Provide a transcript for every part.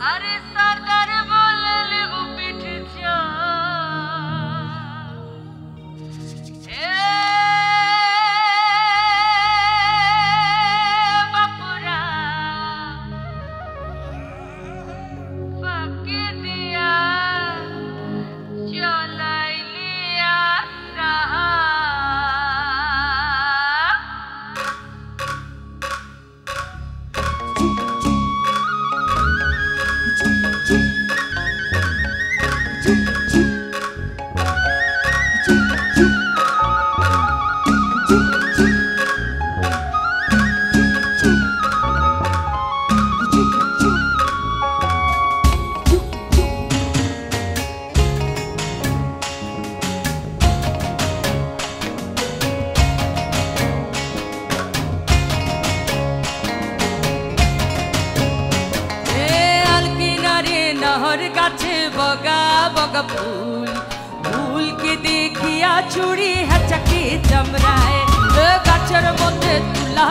Aresarda তাহার কাছে বগা বগা ফুল। ফুলকে দেখিয়া চুড়ি হ্যাচাকে চামড়ায়? গাছের মধ্যে তুলা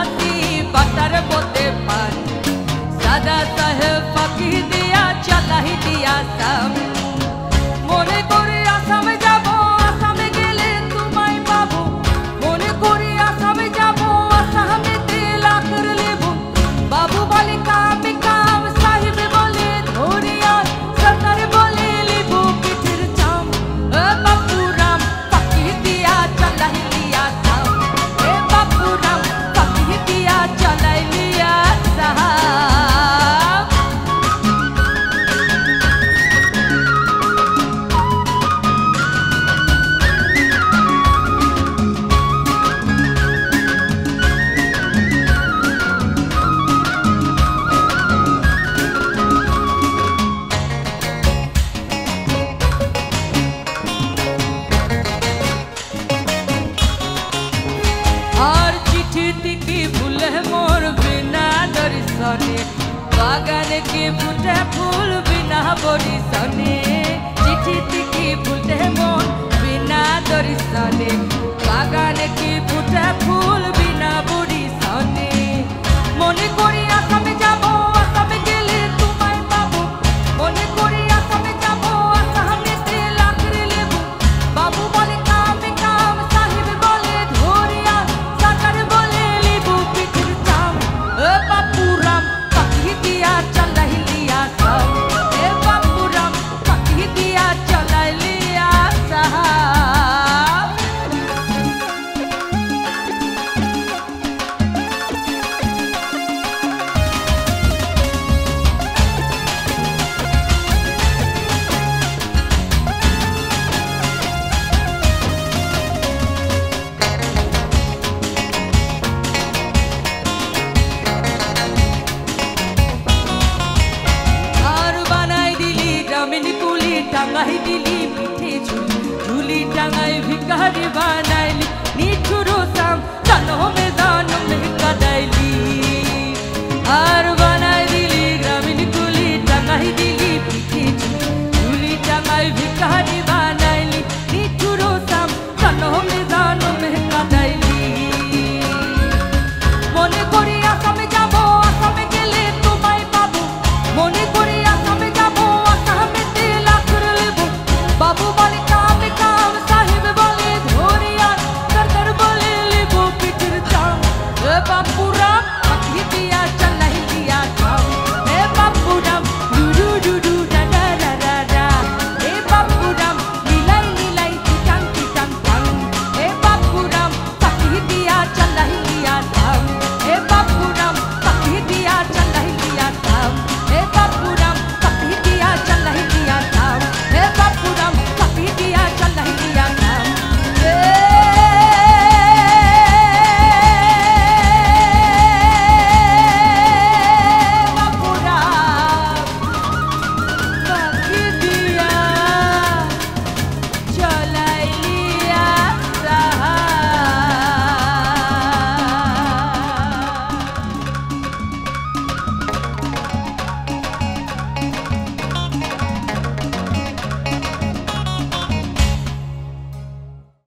মোর বিনা দর্শনে বাগানে কি ফুটে ফুল বিনা বরিশনে চিঠিতে কি ফুটে মন বিনা দর্শনে টাঙাই দিলি পিঠে ঝুলি। টাঙায় ভিকারি বানা